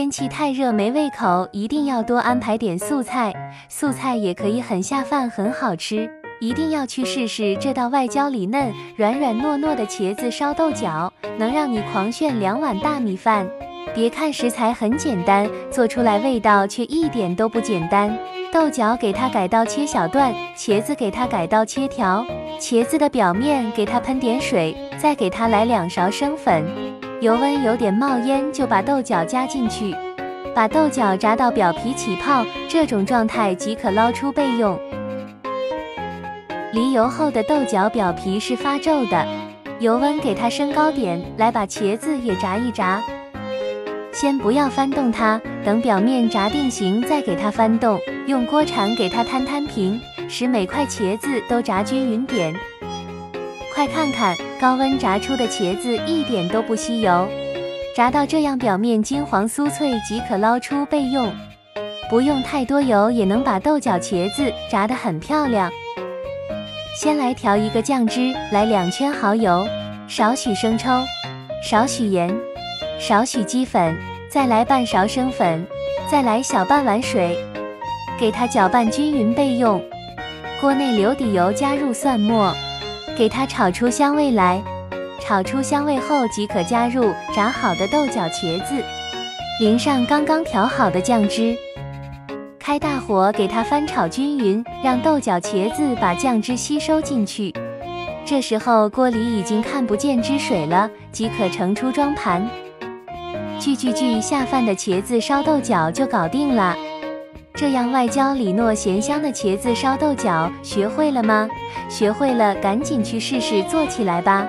天气太热没胃口，一定要多安排点素菜，素菜也可以很下饭，很好吃。一定要去试试这道外焦里嫩、软软糯糯的茄子烧豆角，能让你狂炫两碗大米饭。别看食材很简单，做出来味道却一点都不简单。豆角给它改刀切小段，茄子给它改刀切条。茄子的表面给它喷点水，再给它来两勺生粉。油温有点冒烟，就把豆角加进去，把豆角炸到表皮起泡，这种状态即可捞出备用。离油后的豆角表皮是发皱的，油温给它升高点，来把茄子也炸一炸。先不要翻动它，等表面炸定型再给它翻动，用锅铲给它摊摊平，使每块茄子都炸均匀点。快看看，高温炸出的茄子一点都不吸油，炸到这样表面金黄酥脆即可捞出备用。不用太多油也能把豆角茄子炸得很漂亮。先来调一个酱汁，来两圈蚝油，少许生抽，少许盐，少许鸡粉，再来半勺生粉，再来小半碗水，给它搅拌均匀备用。锅内留底油，加入蒜末，给它炒出香味来。炒出香味后即可加入炸好的豆角茄子，淋上刚刚调好的酱汁。开大火给它翻炒均匀，让豆角茄子把酱汁吸收进去。这时候锅里已经看不见汁水了，即可盛出装盘。聚聚聚，下饭的茄子烧豆角就搞定了。这样外焦里糯、咸香的茄子烧豆角学会了吗？学会了，赶紧去试试做起来吧。